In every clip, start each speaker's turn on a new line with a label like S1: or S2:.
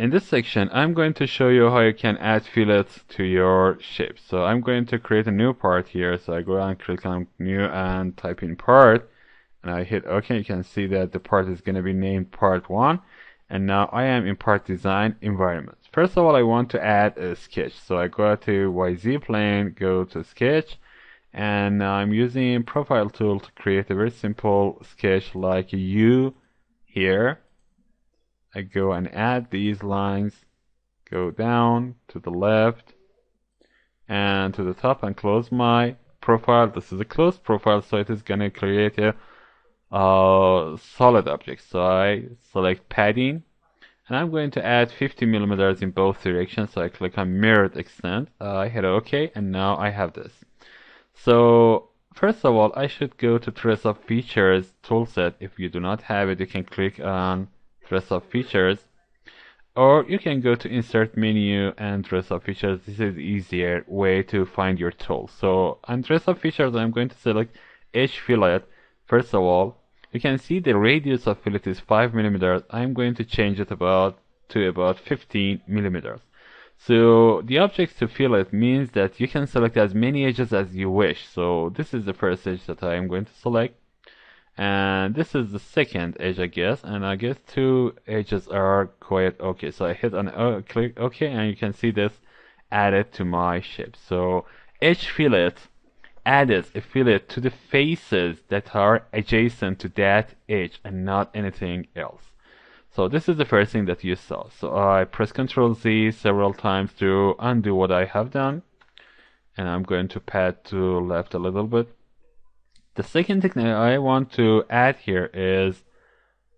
S1: in this section, I'm going to show you how you can add fillets to your shape. So I'm going to create a new part here. So I go and click on new and type in part and I hit OK. You can see that the part is going to be named part one. And now I am in part design environment. First of all, I want to add a sketch. So I go to YZ plane, go to sketch, and I'm using profile tool to create a very simple sketch like U here. I go and add these lines, go down to the left and to the top and close my profile. This is a closed profile, so it is going to create a uh, solid object. So I select padding and I'm going to add 50 millimeters in both directions. So I click on mirrored extent. Uh, I hit OK and now I have this. So first of all I should go to dress up features toolset. If you do not have it you can click on dress up features or you can go to insert menu and dress up features this is easier way to find your tool so on dress up features I'm going to select edge fillet first of all you can see the radius of fillet is 5 millimeters. I'm going to change it about to about 15 millimeters. So the objects to fillet means that you can select as many edges as you wish. So this is the first edge that I am going to select. And this is the second edge, I guess. And I guess two edges are quite okay. So I hit on uh, click OK, and you can see this added to my shape. So edge fillet added a fillet to the faces that are adjacent to that edge and not anything else. So this is the first thing that you saw. So I press Ctrl Z several times to undo what I have done. And I'm going to pad to left a little bit. The second thing that I want to add here is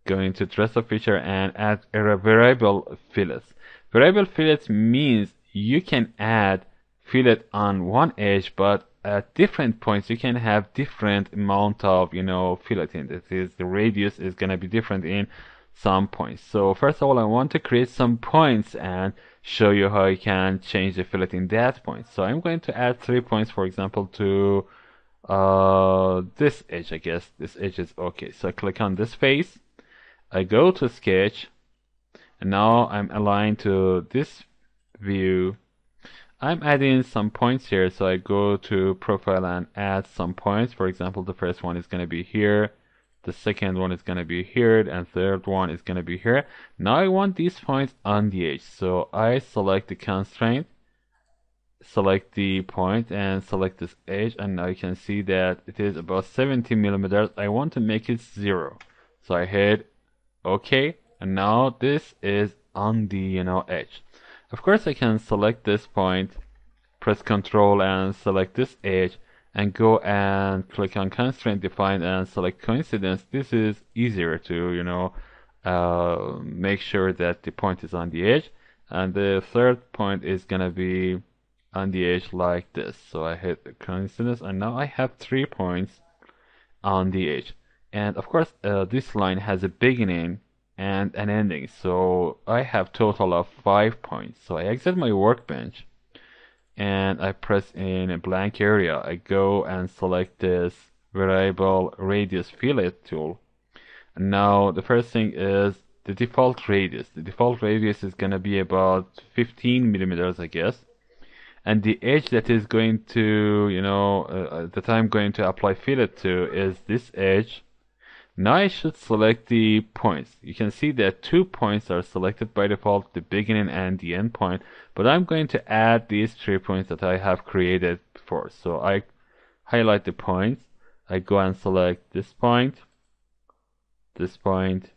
S1: going to dress up feature and add a variable fillets. Variable fillets means you can add fillet on one edge but at different points you can have different amount of you know filleting that is the radius is going to be different in some points. So first of all I want to create some points and show you how you can change the fillet in that point. So I'm going to add three points for example to uh, this edge I guess. This edge is okay. So I click on this face. I go to sketch. And now I'm aligned to this view. I'm adding some points here. So I go to profile and add some points. For example the first one is going to be here. The second one is going to be here. And third one is going to be here. Now I want these points on the edge. So I select the constraint select the point and select this edge and now you can see that it is about 70 millimeters I want to make it zero so I hit OK and now this is on the you know edge of course I can select this point, press Ctrl and select this edge and go and click on constraint define and select coincidence. This is easier to, you know, uh, make sure that the point is on the edge. And the third point is gonna be on the edge like this. So I hit the coincidence and now I have three points on the edge. And of course, uh, this line has a beginning and an ending. So I have total of five points. So I exit my workbench and I press in a blank area. I go and select this variable radius fillet tool. Now the first thing is the default radius. The default radius is going to be about 15 millimeters, I guess. And the edge that is going to, you know, uh, that I'm going to apply fillet to is this edge now I should select the points. You can see that two points are selected by default, the beginning and the end point, but I'm going to add these three points that I have created before. So I highlight the points, I go and select this point, this point,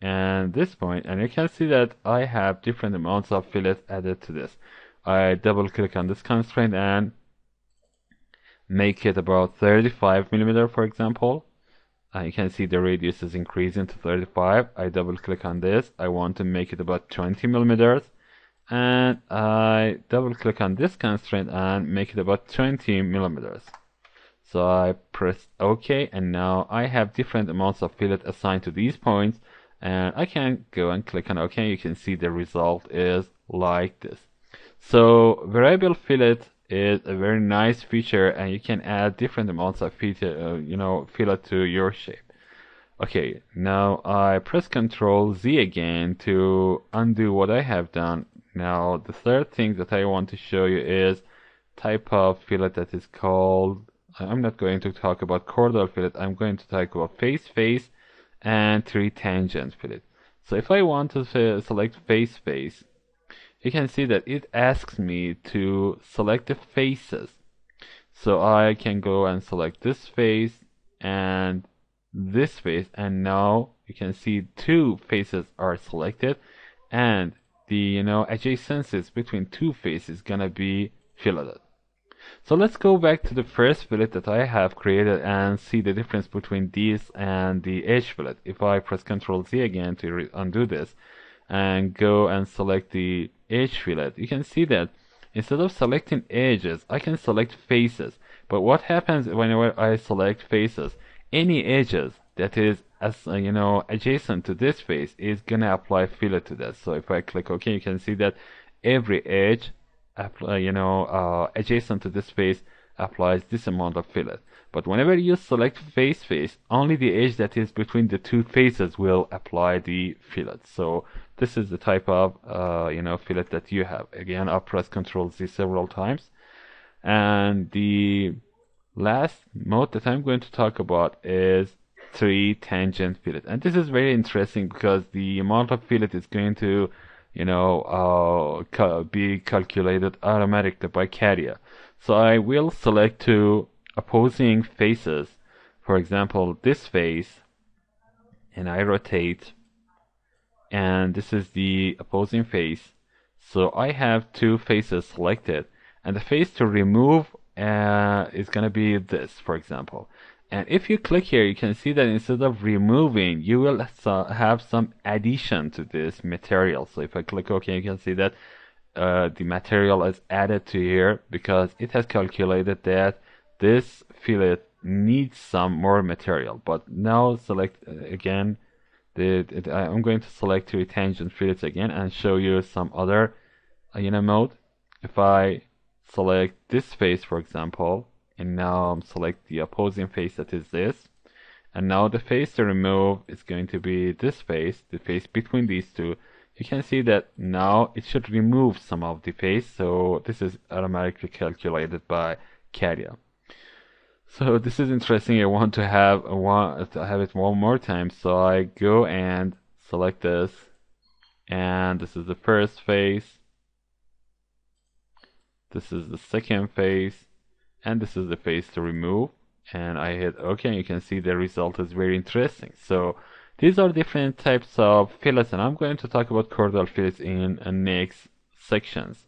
S1: and this point, and you can see that I have different amounts of fillet added to this. I double click on this constraint and make it about 35 millimeter for example. Uh, you can see the radius is increasing to 35 I double click on this. I want to make it about 20 millimeters. And I double click on this constraint and make it about 20 millimeters. So I press OK and now I have different amounts of fillet assigned to these points. And I can go and click on OK. You can see the result is like this so variable fillet is a very nice feature and you can add different amounts of feature, uh, you know, fillet to your shape. Okay, now I press Ctrl Z again to undo what I have done. Now the third thing that I want to show you is type of fillet that is called I'm not going to talk about chordal fillet I'm going to talk about face face and three tangent fillet so if I want to select face face you can see that it asks me to select the faces. So I can go and select this face and this face and now you can see two faces are selected. And the you know adjacencies between two faces gonna be filleted. So let's go back to the first fillet that I have created and see the difference between these and the edge fillet. If I press Ctrl Z again to undo this and go and select the edge fillet, you can see that instead of selecting edges, I can select faces. But what happens whenever I select faces? Any edges that is as uh, you know adjacent to this face is gonna apply fillet to that. So if I click OK, you can see that every edge apply, you know, uh, adjacent to this face applies this amount of fillet. But whenever you select face face, only the edge that is between the two faces will apply the fillet. So this is the type of, uh, you know, fillet that you have. Again, I'll press Ctrl Z several times. And the last mode that I'm going to talk about is three tangent fillet. And this is very interesting because the amount of fillet is going to you know, uh, be calculated automatically by Catia. So I will select two opposing faces, for example, this face, and I rotate, and this is the opposing face. So I have two faces selected, and the face to remove uh, is going to be this, for example. And if you click here, you can see that instead of removing, you will have some addition to this material. So if I click OK, you can see that uh, the material is added to here because it has calculated that this fillet needs some more material. But now select uh, again, the, the, I'm going to select two tangent fillets again and show you some other uh, you mode. If I select this face, for example, and now I'm select the opposing face that is this and now the face to remove is going to be this face the face between these two you can see that now it should remove some of the face so this is automatically calculated by Catia so this is interesting. I want to have I want to have it one more time. So I go and select this. And this is the first face this is the second face and this is the face to remove. And I hit OK. And you can see the result is very interesting. So these are different types of fillets. And I'm going to talk about chordal fillets in next sections